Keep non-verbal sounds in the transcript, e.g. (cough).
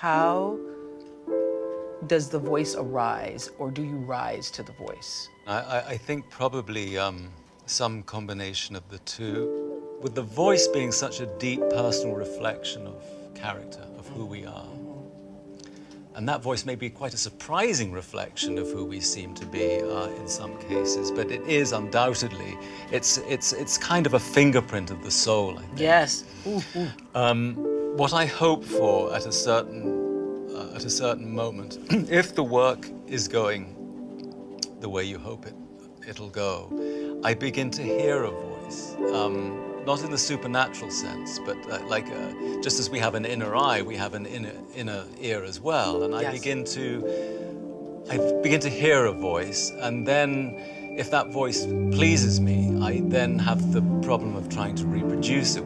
how does the voice arise, or do you rise to the voice? I, I think probably um, some combination of the two, with the voice being such a deep personal reflection of character, of who we are. And that voice may be quite a surprising reflection of who we seem to be uh, in some cases, but it is undoubtedly, it's, it's, it's kind of a fingerprint of the soul, I think. Yes. Ooh, ooh. Um, what I hope for at a certain, uh, at a certain moment, (clears throat) if the work is going the way you hope it, it'll go, I begin to hear a voice. Um, not in the supernatural sense, but uh, like uh, just as we have an inner eye, we have an inner, inner ear as well. And I Yes. begin to, I begin to hear a voice, and then if that voice pleases me, I then have the problem of trying to reproduce it.